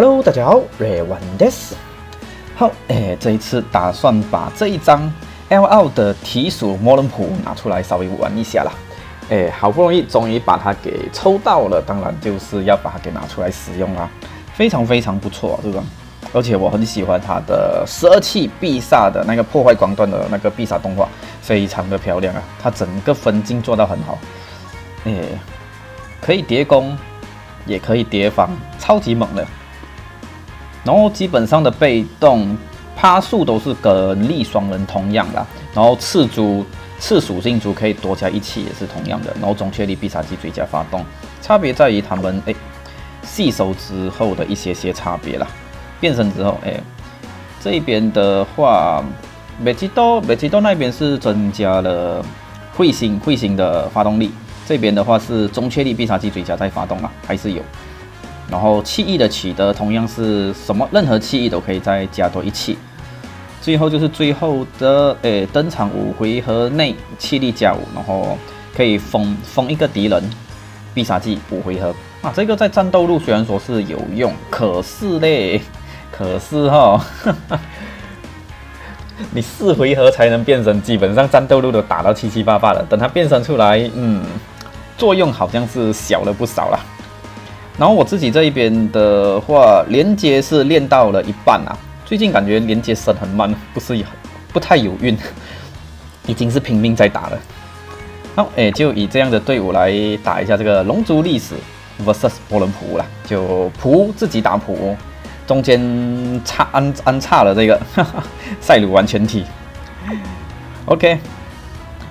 Hello，大家好，Rewan des。好，哎，这一次打算把这一张 LL 的提属魔人谱拿出来稍微玩一下啦。哎，好不容易终于把它给抽到了，当然就是要把它给拿出来使用啦。非常非常不错，对吧？而且我很喜欢它的十二气必杀的那个破坏光段的那个必杀动画，非常的漂亮啊！它整个分镜做到很好，哎，可以叠攻，也可以叠防，超级猛的。然后基本上的被动趴数都是跟力双人同样的，然后次族次属性族可以多加一气也是同样的，然后中确率必杀技追加发动，差别在于他们哎吸收之后的一些些差别啦。变身之后哎，这边的话，美基多美基多那边是增加了彗星彗星的发动力，这边的话是中确率必杀技追加再发动啊，还是有。然后气翼的取得同样是什么？任何气翼都可以再加多一气。最后就是最后的诶，登场五回合内气力加五，然后可以封封一个敌人必杀技五回合啊。这个在战斗路虽然说是有用，可是嘞，可是哈，你四回合才能变身，基本上战斗路都打到七七八八了。等它变身出来，嗯，作用好像是小了不少了。然后我自己这一边的话，连接是练到了一半啊。最近感觉连接升很慢，不是很不太有运，已经是拼命在打了。好，哎，就以这样的队伍来打一下这个龙族历史 vs 波伦普了。就普自己打普，中间差安安差了这个哈哈赛鲁完全体。OK。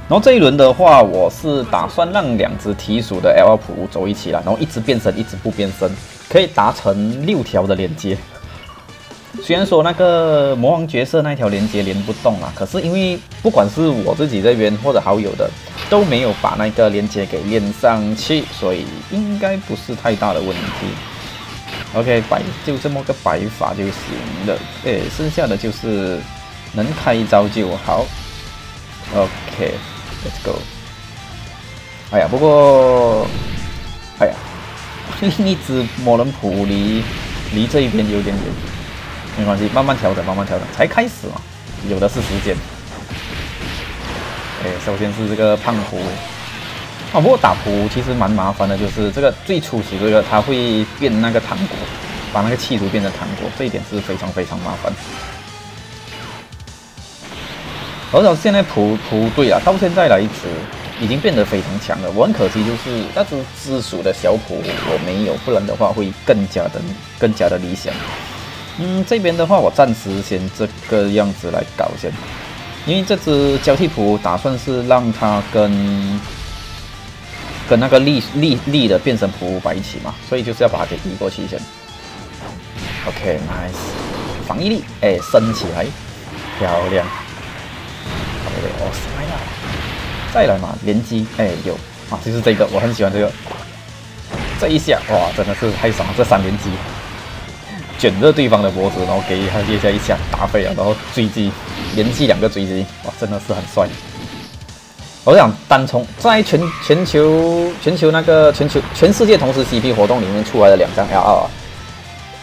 然后这一轮的话，我是打算让两只提属的 L 普走一起来，然后一直变身，一直不变身，可以达成六条的连接。虽然说那个魔王角色那条连接连不动啊，可是因为不管是我自己这边或者好友的都没有把那个连接给连上去，所以应该不是太大的问题。OK，摆就这么个摆法就行了。哎，剩下的就是能开一招就好。OK。Let's go！哎呀，不过，哎呀，另 一只魔人普离离这一边有点远，没关系，慢慢调整，慢慢调整，才开始嘛，有的是时间。哎，首先是这个胖普，啊，不过打普其实蛮麻烦的，就是这个最初始这个它会变那个糖果，把那个气图变成糖果，这一点是非常非常麻烦。而且现在普普队啊，到现在来止已经变得非常强了。我很可惜，就是那只紫薯的小普我没有，不然的话会更加的更加的理想。嗯，这边的话我暂时先这个样子来搞先，因为这只交替普打算是让它跟跟那个力力力的变身普摆一起嘛，所以就是要把它给移过去先。OK，nice，防御力哎升起来，漂亮。哦，塞呀！再来嘛，连击，哎，有啊，就是这个，我很喜欢这个。这一下，哇，真的是太爽了！这三连击，卷着对方的脖子，然后给他接下一下打飞啊，然后追击，连击两个追击，哇，真的是很帅。我想单从在全全球全球那个全球全世界同时 CP 活动里面出来的两张 L 二。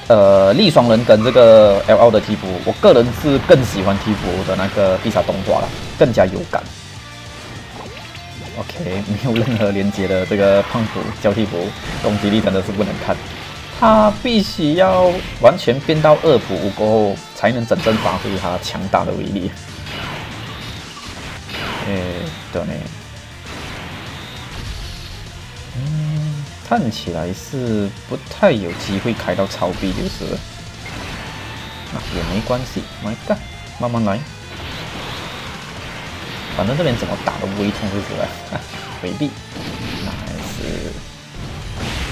呃，力双人跟这个 L L 的替补，我个人是更喜欢替补的那个必杀动画了，更加有感。OK，没有任何连接的这个胖虎交替补，攻击力真的是不能看。他必须要完全变到二普过后，才能真正发挥他强大的威力。哎，对呢。看起来是不太有机会开到超 B，就是。那也没关系，My God，慢慢来。反正这边怎么打都不会痛，就是了。回避，那还是。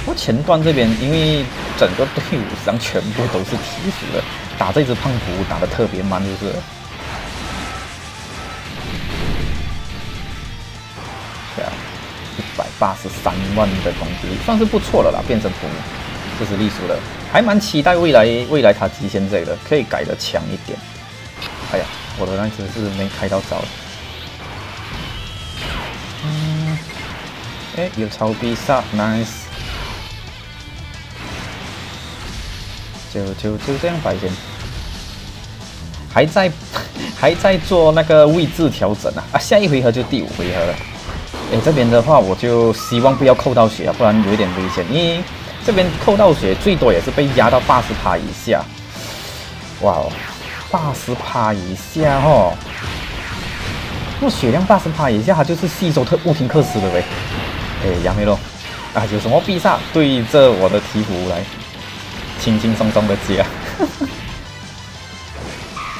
我前段这边因为整个队伍上全部都是提死的，打这只胖虎打的特别慢，就是。八十三万的攻击力算是不错了啦，变成普，这是隶属的，还蛮期待未来未来他极限这个可以改的强一点。哎呀，我的那只是没开到招。嗯，哎，有超必杀，nice。就就就这样摆先，还在 还在做那个位置调整啊啊！下一回合就第五回合了。哎，这边的话我就希望不要扣到血啊，不然有一点危险。因为这边扣到血最多也是被压到八十趴以下。哇哦，八十趴以下哦，那血量八十趴以下，它就是吸收特不停克斯的呗。哎，杨梅洛啊，有什么必杀对着我的提壶来，轻轻松松的接。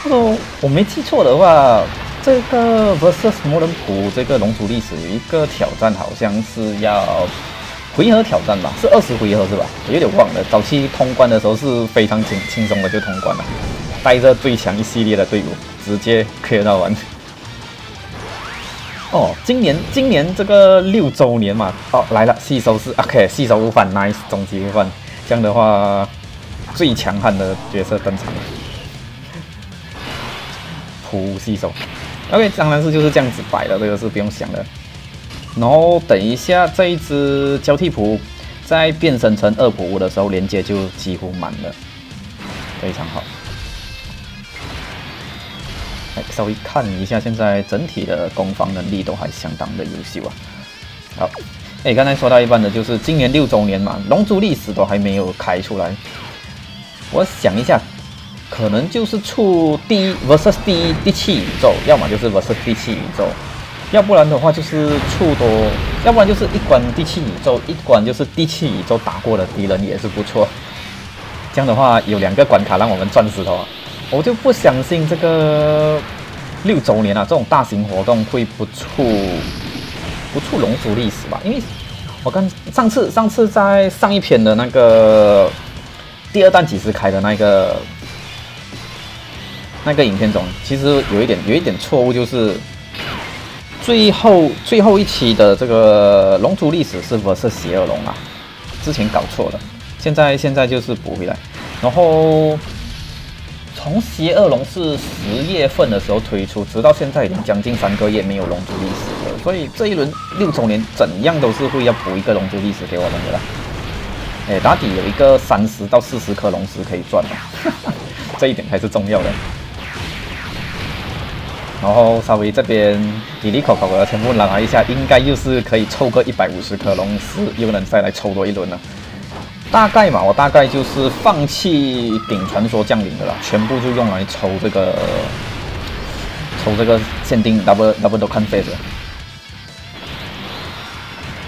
哦，我没记错的话。这个 vs 魔人普这个龙族历史有一个挑战，好像是要回合挑战吧？是二十回合是吧？我有点忘了。早期通关的时候是非常轻轻松的就通关了，带着最强一系列的队伍直接 clear 到完。哦，今年今年这个六周年嘛，哦来了，吸收是 OK，吸收无反 nice，终极无反，这样的话最强悍的角色登场了，普吸收。OK，当然是就是这样子摆的，这个是不用想的。然后等一下这一只交替谱在变身成二普的时候，连接就几乎满了，非常好。来稍微看一下，现在整体的攻防能力都还相当的优秀啊。好，哎，刚才说到一半的就是今年六周年嘛，龙珠历史都还没有开出来，我想一下。可能就是出第一 vs 第一第七宇宙，要么就是 vs 第七宇宙，要不然的话就是出多，要不然就是一关第七宇宙，一关就是第七宇宙打过的敌人也是不错。这样的话有两个关卡让我们赚死的话，我就不相信这个六周年啊这种大型活动会不出不出龙族历史吧？因为我看上次上次在上一篇的那个第二弹几时开的那个。那个影片中，其实有一点有一点错误，就是最后最后一期的这个龙族历史是不是邪恶龙啊？之前搞错了，现在现在就是补回来。然后从邪恶龙是十月份的时候推出，直到现在已经将近三个月没有龙族历史了，所以这一轮六周年怎样都是会要补一个龙族历史给我们的啦。哎，打底有一个三十到四十颗龙石可以赚嘛，这一点才是重要的。然后稍微这边里里口口的全部拿一下，应该又是可以凑个一百五十颗龙石，又能再来抽多一轮了。大概嘛，我大概就是放弃顶传说降临的了，全部就用来抽这个抽这个限定 double double 都看费子。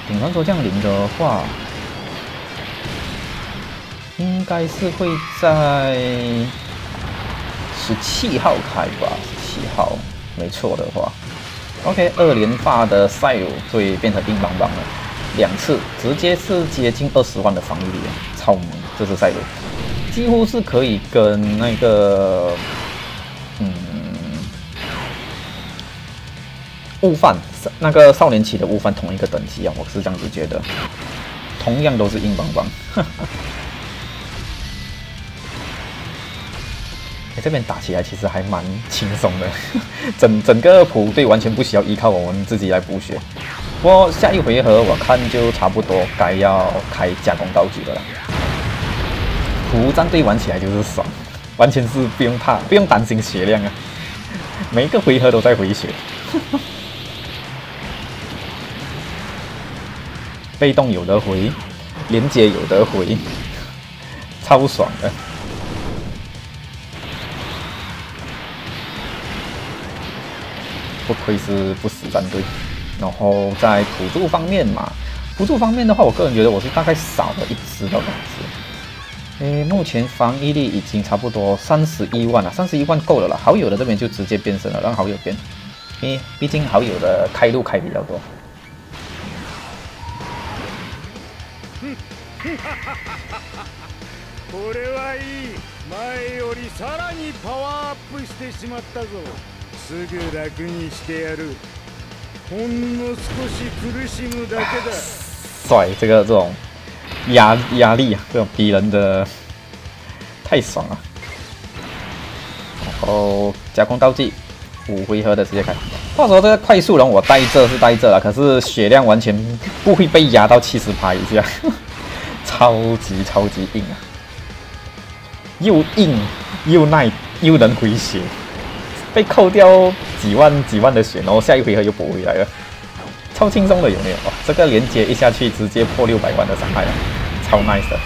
顶传说降临的话，应该是会在十七号开吧，十七号。没错的话，OK，二连发的赛鲁会变成硬邦邦了，两次直接是接近二十万的防御力啊，超猛！这是赛鲁，几乎是可以跟那个嗯悟饭那个少年期的悟饭同一个等级啊，我是这样子觉得，同样都是硬邦邦。这边打起来其实还蛮轻松的，整整个普队完全不需要依靠我们自己来补血。不过下一回合我看就差不多该要开加工道具的了。普战队玩起来就是爽，完全是不用怕，不用担心血量啊，每一个回合都在回血，被动有得回，连接有得回，超爽的。不愧是不死战队，然后在辅助方面嘛，辅助方面的话，我个人觉得我是大概少了一只的感觉。诶，目前防御力已经差不多三十一万了，三十一万够了啦。好友的这边就直接变身了，让好友变，因为毕竟好友的开路开比较多。すぐ楽にしてやるほんの少し苦しむだけだ帅这个这种压压力啊这种逼人的太爽了然后加工道具五回合的直接开话说这个快速龙我带这是带这了可是血量完全不会被压到七十趴以下超级超级硬啊 又硬又耐又能回血， 被扣掉几万几万的血，然后下一回合又补回来了，超轻松的有没有？哇，这个连接一下去直接破六百万的伤害了，超 nice 的。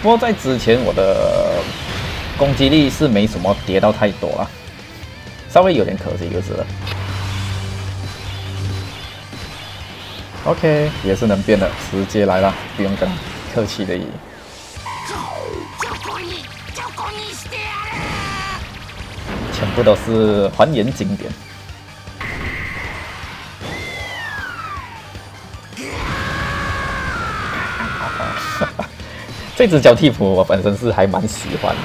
不过在之前我的攻击力是没什么跌到太多啊，稍微有点可惜就是了。OK，也是能变的，直接来了，不用跟客气的。全部都是还原经典。这只交替谱我本身是还蛮喜欢的。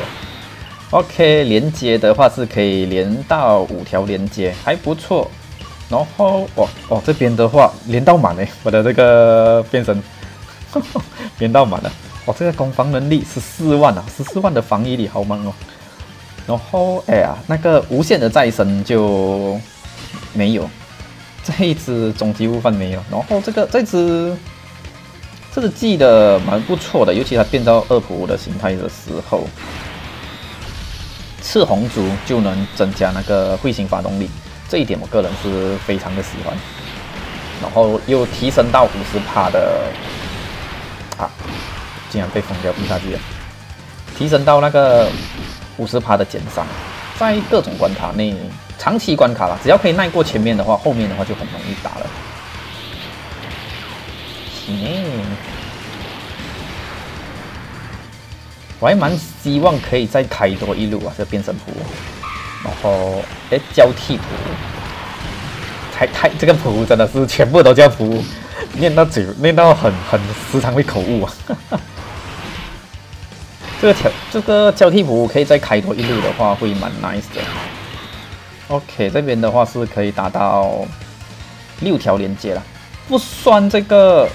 OK，连接的话是可以连到五条连接，还不错。然后，哇哇，这边的话连到满嘞，我的这个变身 连到满了。哇，这个攻防能力十四万啊，十四万的防御力好猛哦。然后，哎呀，那个无限的再生就没有，这一只终极部分没有。然后这个这只。这只记得蛮不错的，尤其它变到二普的形态的时候，赤红族就能增加那个彗星发动力，这一点我个人是非常的喜欢。然后又提升到五十帕的，啊，竟然被封掉必杀技了！提升到那个五十帕的减伤，在各种关卡内，长期关卡了，只要可以耐过前面的话，后面的话就很容易打了。嗯，我还蛮希望可以再开多一路啊，这变身谱，然后哎交替谱，太太这个谱真的是全部都叫谱，念到嘴念到很很时常会口误啊。哈哈这个条这个交替谱可以再开多一路的话，会蛮 nice 的。OK，这边的话是可以达到六条连接了，不算这个。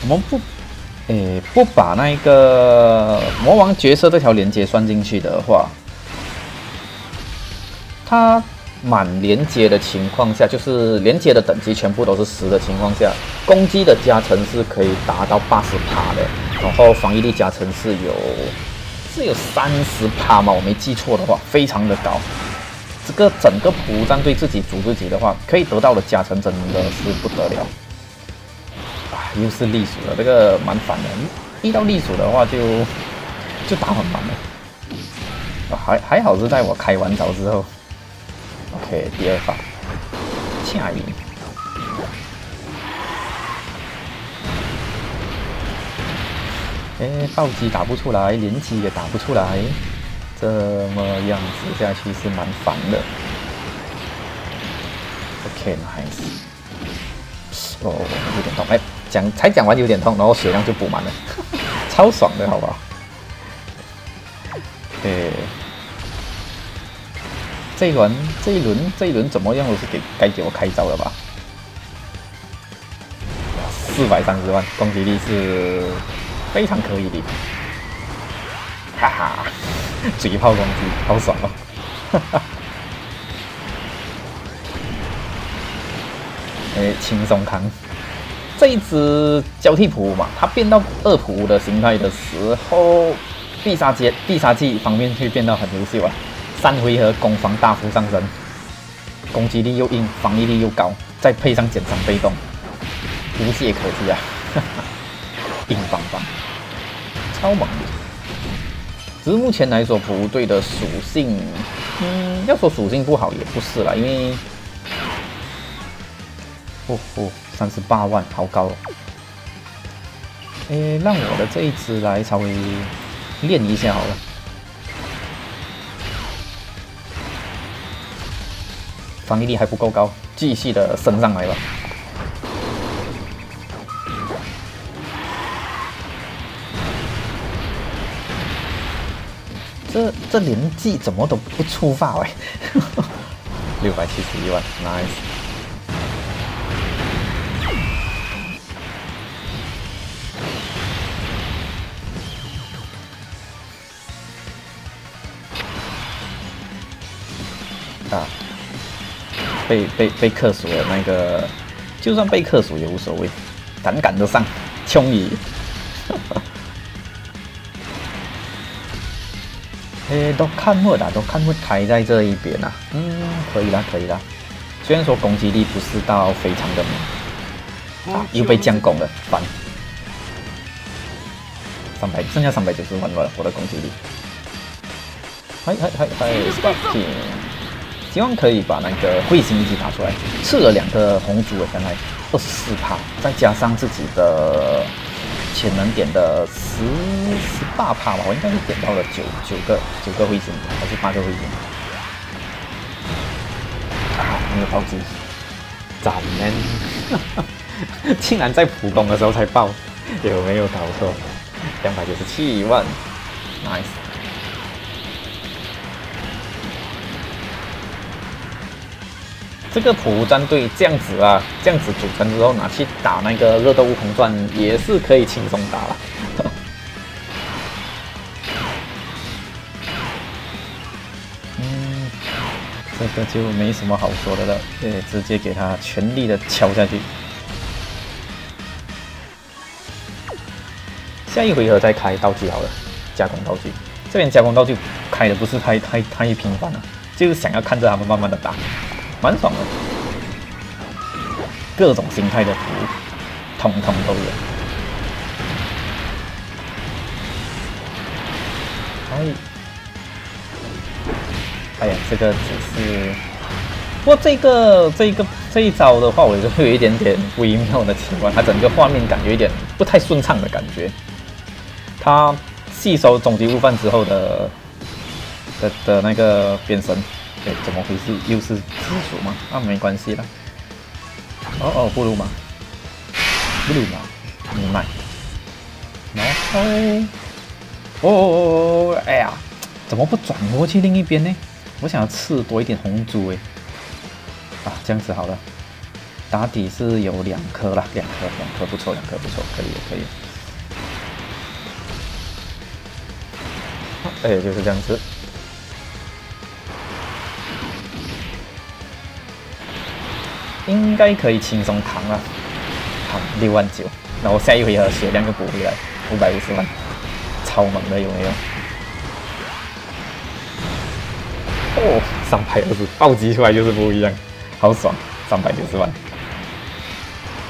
我们不，诶，不把那一个魔王角色这条连接算进去的话，它满连接的情况下，就是连接的等级全部都是十的情况下，攻击的加成是可以达到八十帕的，然后防御力加成是有是有三十帕吗？我没记错的话，非常的高。这个整个普战队自己组自己的话，可以得到的加成真的是不得了啊。又是隶属的，这个蛮烦的。遇到隶属的话，就就打很烦的。还还好是在我开完招之后。OK，第二发，下一。哎，暴击打不出来，连击也打不出来，这么样子下去是蛮烦的。OK，nice。哦，有点痛，哎。讲才讲完有点痛，然后血量就补满了，超爽的，好不好？诶，这一轮这一轮这一轮怎么样都是给该给我开招了吧？四百三十万攻击力是非常可以的，哈哈，嘴炮攻击好爽哦，哈哈，哎，轻松扛。这一只交替普嘛，它变到二普的形态的时候，必杀技必杀技方面会变到很优秀啊！三回合攻防大幅上升，攻击力又硬，防御力又高，再配上减伤被动，无懈可击啊！硬邦邦，超猛！只是目前来说，普队的属性，嗯，要说属性不好也不是啦，因为，哦哦。三十八万，好高！哎，让我的这一只来稍微练一下好了。防御力还不够高，继续的升上来了。这这连技怎么都不触发哎！六百七十一万，nice。被被被克数了那个，就算被克数也无所谓，敢敢的上，冲你！诶，都看不的，都看不开在这一边啊。嗯，可以啦，可以啦。虽然说攻击力不是到非常的猛，啊，又被降攻了，烦。三百，剩下三百九十万了，我的攻击力。嗨嗨嗨嗨！希望可以把那个彗星一起打出来。吃了两个红珠，刚才二十四帕，再加上自己的潜能点的十十八帕吧，我应该是点到了九九个九个彗星，还是八个彗星？啊，没有暴击，赞人！竟然在普攻的时候才爆，有没有搞错？两百九十七万，nice。这个普战队这样子啊，这样子组成之后拿去打那个热斗悟空传也是可以轻松打了。嗯，这个就没什么好说的了，对，直接给他全力的敲下去。下一回合再开道具好了，加工道具。这边加工道具开的不是太太太频繁了，就是想要看着他们慢慢的打，蛮爽的。各种形态的图，通通都有。哎，哎呀，这个只是，不过这个这个这一招的话，我就会有一点点微妙的情况，它整个画面感觉有点不太顺畅的感觉。它吸收终极物范之后的的的那个变身，怎么回事？又是紫薯吗？那没关系了。哦哦，不如吗？不如吗？明白。然后，哦哦哦，哎呀，怎么不转过去另一边呢？我想要吃多一点红珠哎。啊，这样子好了。打底是有两颗了，两颗，两颗不错，两颗不错，可以，可以。哎，就是这样子，应该可以轻松扛了。好，六万九，那我下一回合血量就补回来，五百五十万，超猛的有没有？哦，三百二十，暴击出来就是不一样，好爽，三百九十万，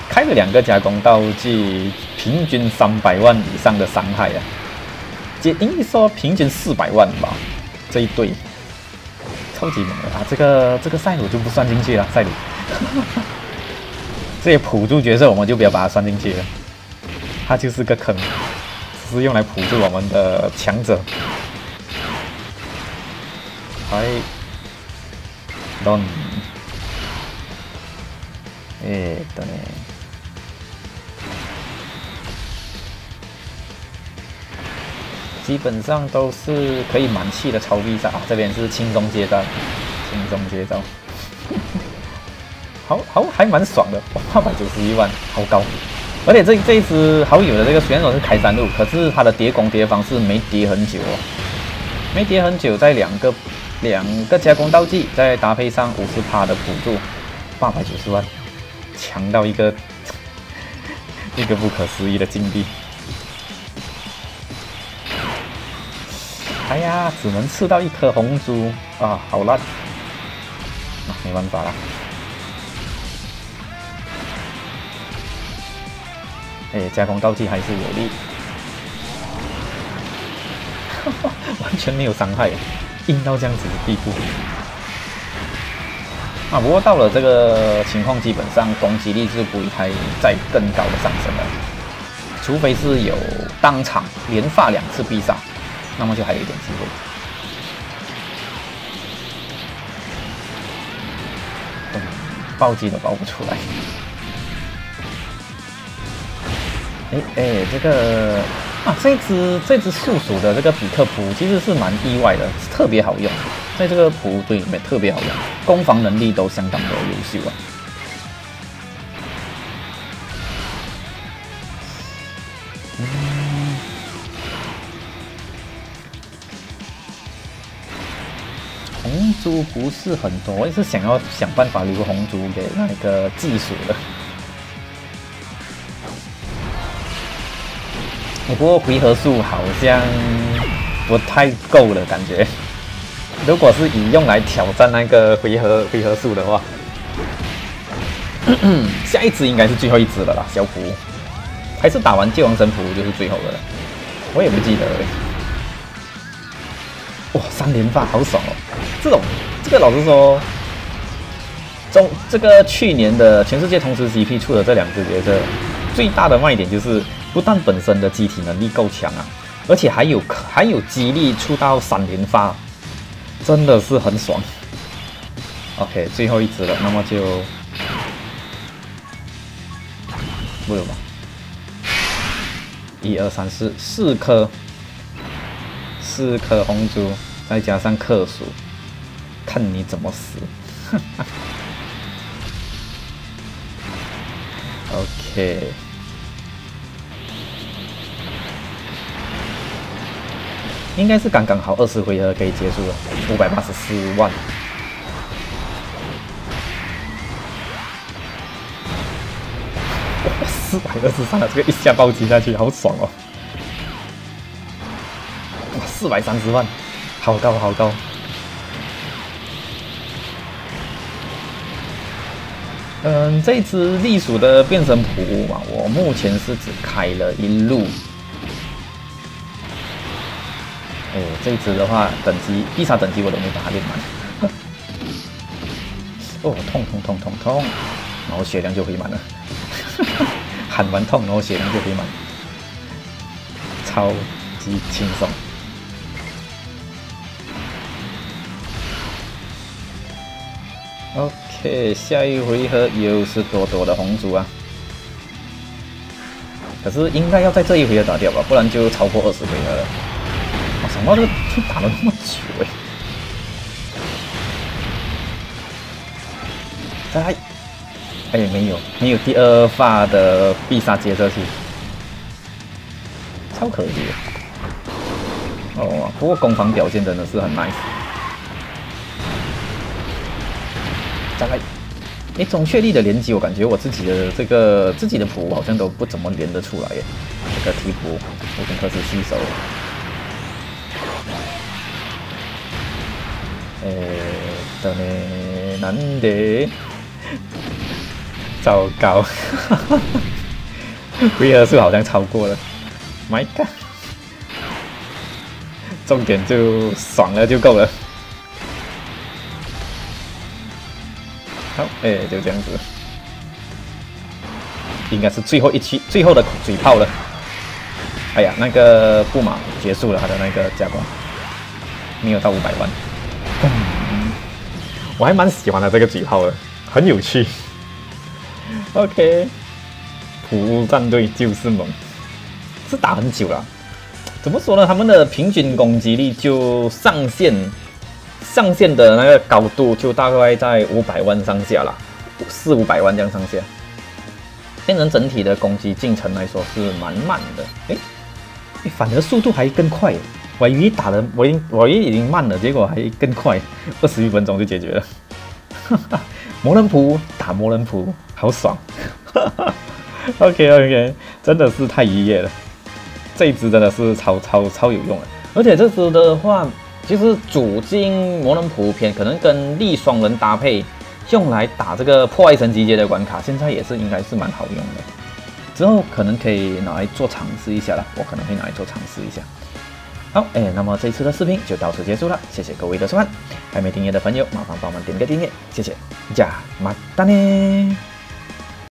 开了两个加工道具，平均三百万以上的伤害啊！这应该说平均四百万吧，这一对超级猛的啊！这个这个赛鲁就不算进去了，赛鲁。这些辅助角色我们就不要把它算进去了，它就是个坑，只是用来辅助我们的强者。哎，done，哎，对。基本上都是可以满气的超必杀，这边是轻松接招，轻松接招，好好还蛮爽的，八百九十一万，好高！而且这这一只好友的这个选手是开山路，可是他的叠攻叠方式没叠很久哦，没叠很久，在两个两个加工道具，再搭配上五十趴的辅助，八百九十万，强到一个一个不可思议的境地。哎呀，只能吃到一颗红珠啊，好烂！那没办法了。哎，加工道具还是有利，完全没有伤害，硬到这样子的地步。啊，不过到了这个情况，基本上攻击力是不会太再更高的上升了，除非是有当场连发两次必杀。那么就还有一点机会，暴击都爆不出来。哎哎，这个啊，这只这只素鼠的这个比克普其实是蛮意外的，特别好用，在这个普队里面特别好用，攻防能力都相当的优秀啊。红珠不是很多，我也是想要想办法留红珠给那个技术的。不过回合数好像不太够了感觉。如果是以用来挑战那个回合回合数的话，下一只应该是最后一只了啦，小普。还是打完界王神普就是最后的了，我也不记得了。哇，三连发好爽哦！这种这个老实说，中这个去年的全世界同时 CP 出的这两只角色，最大的卖点就是不但本身的机体能力够强啊，而且还有还有激励出到三连发。真的是很爽。OK，最后一只了，那么就不了吧。一二三四，四颗，四颗红珠，再加上克数，看你怎么死。OK。应该是刚刚好，二十回合可以结束了，五百八十四万，四百二十三了，这个一下暴击下去，好爽哦！哇，四百三十万，好高好高。嗯，这只隶属的变身普嘛，我目前是只开了一路。这一只的话，等级必杀等级我都没把它练满。哦，痛痛痛痛痛，然后血量就回满了。喊完痛，然后血量就回满，超级轻松。OK，下一回合又是多多的红珠啊！可是应该要在这一回合打掉吧，不然就超过二十回合了。想到这个打了那么久哎！再来，哎没有没有第二发的必杀接射器，超可惜。哦，不过攻防表现真的是很 nice。再来，哎，中确力的连击，我感觉我自己的这个自己的谱好像都不怎么连得出来耶。这个提谱，我跟克斯新手。的？难得，糟糕，回合数好像超过了，My God！重点就爽了就够了。好，哎，就这样子，应该是最后一期最后的嘴炮了。哎呀，那个布马结束了他的那个加工，没有到五百万。我还蛮喜欢的这个嘴炮的，很有趣。OK，普战队就是猛，是打很久了。怎么说呢？他们的平均攻击力就上限，上限的那个高度就大概在五百万上下啦，四五百万这样上下。变成整体的攻击进程来说是蛮慢的。哎，反而速度还更快。我以为打的我已经我已经慢了，结果还更快，二十一分钟就解决了。魔人普打魔人普，好爽。OK OK，真的是太愉悦了。这一只真的是超超超有用的，而且这只的话，其实主金魔人普片可能跟力双人搭配，用来打这个破坏神级阶的关卡，现在也是应该是蛮好用的。之后可能可以拿来做尝试一下了，我可能会拿来做尝试一下。好，哎，那么这一次的视频就到此结束了，谢谢各位的收看。还没订阅的朋友，麻烦帮忙点个订阅，谢谢，加马达呢。